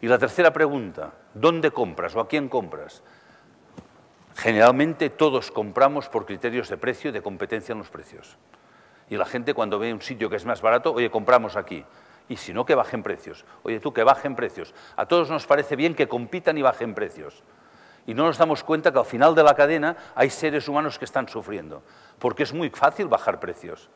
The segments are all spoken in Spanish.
Y la tercera pregunta, ¿dónde compras o a quién compras? Generalmente todos compramos por criterios de precio y de competencia en los precios. Y la gente cuando ve un sitio que es más barato, oye, compramos aquí. Y si no, que bajen precios. Oye, tú, que bajen precios. A todos nos parece bien que compitan y bajen precios. Y no nos damos cuenta que al final de la cadena hay seres humanos que están sufriendo. Porque es muy fácil bajar precios.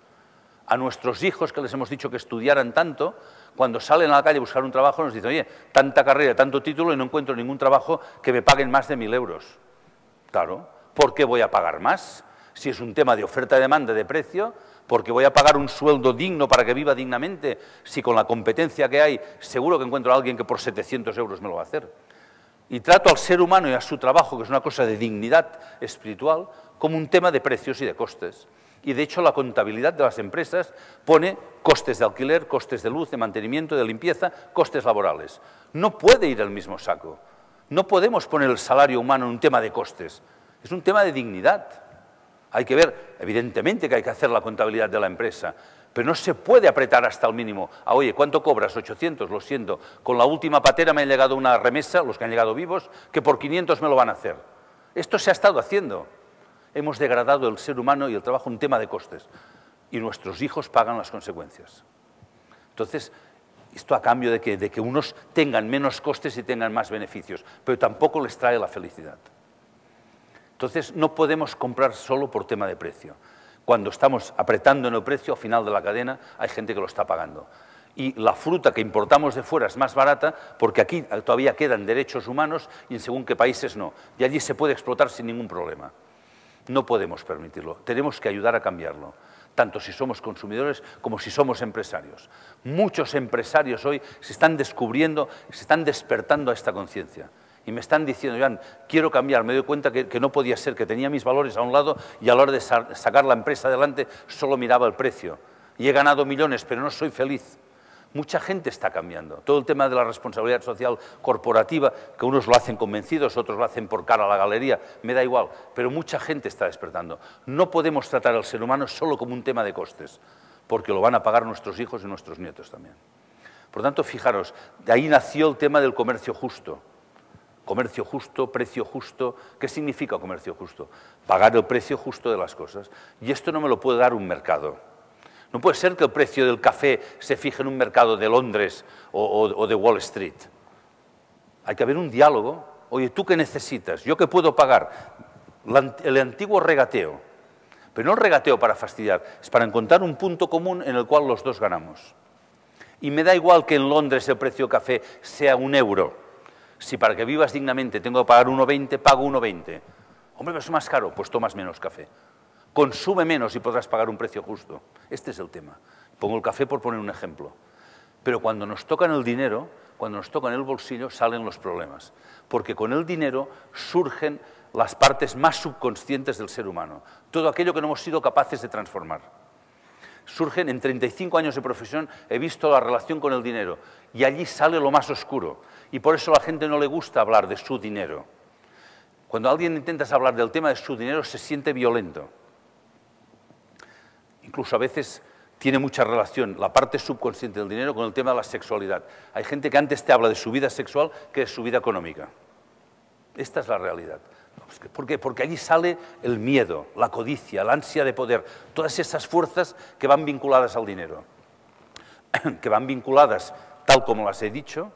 A nuestros hijos que les hemos dicho que estudiaran tanto, cuando salen a la calle a buscar un trabajo nos dicen, oye, tanta carrera, tanto título y no encuentro ningún trabajo que me paguen más de mil euros. Claro, ¿por qué voy a pagar más? Si es un tema de oferta y demanda de precio, porque voy a pagar un sueldo digno para que viva dignamente, si con la competencia que hay seguro que encuentro a alguien que por 700 euros me lo va a hacer. Y trato al ser humano y a su trabajo, que es una cosa de dignidad espiritual, como un tema de precios y de costes. Y de hecho la contabilidad de las empresas pone costes de alquiler, costes de luz, de mantenimiento, de limpieza, costes laborales. No puede ir al mismo saco. No podemos poner el salario humano en un tema de costes. Es un tema de dignidad. Hay que ver, evidentemente que hay que hacer la contabilidad de la empresa, pero no se puede apretar hasta el mínimo. Ah, oye, ¿cuánto cobras? 800, lo siento. Con la última patera me ha llegado una remesa, los que han llegado vivos, que por 500 me lo van a hacer. Esto se ha estado haciendo. Hemos degradado el ser humano y el trabajo un tema de costes. Y nuestros hijos pagan las consecuencias. Entonces, esto a cambio de que, de que unos tengan menos costes y tengan más beneficios, pero tampoco les trae la felicidad. Entonces, no podemos comprar solo por tema de precio. Cuando estamos apretando en el precio, al final de la cadena, hay gente que lo está pagando. Y la fruta que importamos de fuera es más barata porque aquí todavía quedan derechos humanos y en según qué países no. Y allí se puede explotar sin ningún problema. No podemos permitirlo. Tenemos que ayudar a cambiarlo tanto si somos consumidores como si somos empresarios. Muchos empresarios hoy se están descubriendo, se están despertando a esta conciencia y me están diciendo, Iván, quiero cambiar, me doy cuenta que, no podía ser, que tenía mis valores a un lado y a la hora de sacar la empresa adelante solo miraba el precio. Y he ganado millones, pero no soy feliz. Mucha gente está cambiando. Todo el tema de la responsabilidad social corporativa, que unos lo hacen convencidos, otros lo hacen por cara a la galería, me da igual, pero mucha gente está despertando. No podemos tratar al ser humano solo como un tema de costes, porque lo van a pagar nuestros hijos y nuestros nietos también. Por tanto, fijaros, de ahí nació el tema del comercio justo. Comercio justo, precio justo. ¿Qué significa comercio justo? Pagar el precio justo de las cosas. Y esto no me lo puede dar un mercado. No puede ser que el precio del café se fije en un mercado de Londres o, de Wall Street. Hay que haber un diálogo. Oye, ¿tú qué necesitas? ¿Yo qué puedo pagar? El antiguo regateo. Pero no el regateo para fastidiar, es para encontrar un punto común en el cual los dos ganamos. Y me da igual que en Londres el precio del café sea un euro si para que vivas dignamente tengo que pagar 1,20, pago 1,20. Hombre, pero es más caro, pues tomas menos café. Consume menos y podrás pagar un precio justo. Este es el tema. Pongo el café por poner un ejemplo. Pero cuando nos tocan el dinero, cuando nos tocan el bolsillo, salen los problemas. Porque con el dinero surgen las partes más subconscientes del ser humano. Todo aquello que no hemos sido capaces de transformar surgen en 35 años de profesión, he visto la relación con el dinero y allí sale lo más oscuro. Y por eso a la gente no le gusta hablar de su dinero. Cuando alguien intenta hablar del tema de su dinero se siente violento. Incluso a veces tiene mucha relación la parte subconsciente del dinero con el tema de la sexualidad. Hay gente que antes te habla de su vida sexual que de su vida económica. Esta es la realidad. ¿Por qué? Porque allí sale el miedo, la codicia, la ansia de poder, todas esas fuerzas que van vinculadas al dinero, que van vinculadas, tal como las he dicho,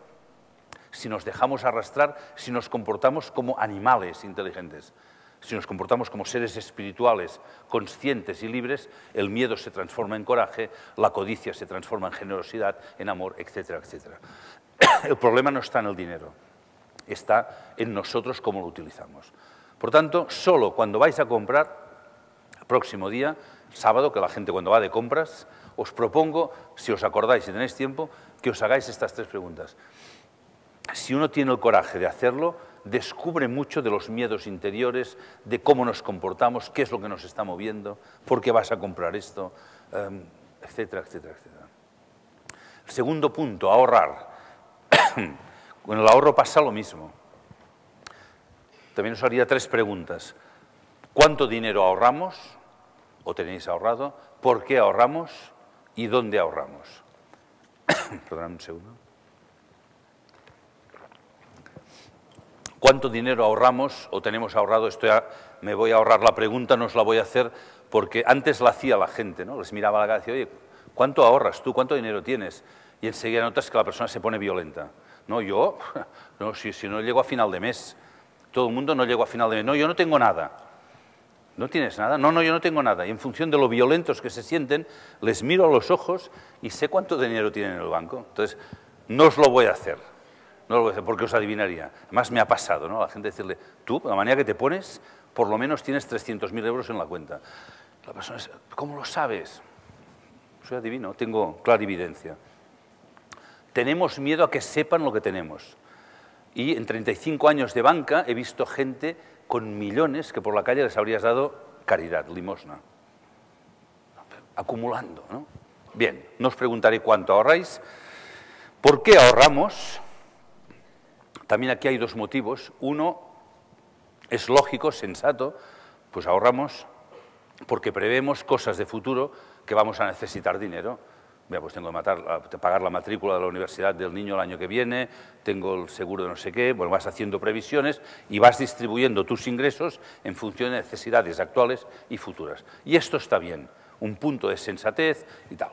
si nos dejamos arrastrar, si nos comportamos como animales inteligentes, si nos comportamos como seres espirituales, conscientes y libres, el miedo se transforma en coraje, la codicia se transforma en generosidad, en amor, etcétera, etcétera. El problema no está en el dinero, está en nosotros cómo lo utilizamos. Por tanto, solo cuando vais a comprar, próximo día, sábado, que la gente cuando va de compras, os propongo, si os acordáis y tenéis tiempo, que os hagáis estas tres preguntas. Si uno tiene el coraje de hacerlo, descubre mucho de los miedos interiores, de cómo nos comportamos, qué es lo que nos está moviendo, por qué vas a comprar esto, em, etcétera, etcétera, etcétera. segundo punto, ahorrar. Con el ahorro pasa lo mismo también os haría tres preguntas. ¿Cuánto dinero ahorramos o tenéis ahorrado? ¿Por qué ahorramos? ¿Y dónde ahorramos? Perdón un segundo. Cuánto dinero ahorramos o tenemos ahorrado. Esto ya me voy a ahorrar la pregunta, no os la voy a hacer porque antes la hacía la gente, ¿no? Les miraba la cara y decía, oye, ¿cuánto ahorras tú? ¿Cuánto dinero tienes? Y enseguida notas que la persona se pone violenta. No, yo, no, si, si no llego a final de mes, todo el mundo no llego a final de mes. No, yo no tengo nada. ¿No tienes nada? No, no, yo no tengo nada. Y en función de lo violentos que se sienten, les miro a los ojos y sé cuánto dinero tienen en el banco. Entonces, no os lo voy a hacer. No lo voy a hacer porque os adivinaría. Además, me ha pasado, ¿no? La gente decirle, tú, la manera que te pones, por lo menos tienes 300.000 euros en la cuenta. La persona es, ¿cómo lo sabes? Soy adivino, tengo clarividencia. Tenemos miedo a que sepan lo que tenemos. Y en 35 años de banca he visto gente con millones que por la calle les habrías dado caridad, limosna. Acumulando, ¿no? Bien, no os preguntaré cuánto ahorráis. ¿Por qué ahorramos? También aquí hay dos motivos. Uno es lógico, sensato, pues ahorramos porque prevemos cosas de futuro que vamos a necesitar dinero. Mira, pues tengo que pagar la matrícula de la universidad del niño el año que viene, tengo el seguro de no sé qué, bueno, vas haciendo previsiones y vas distribuyendo tus ingresos en función de necesidades actuales y futuras. Y esto está bien, un punto de sensatez y tal.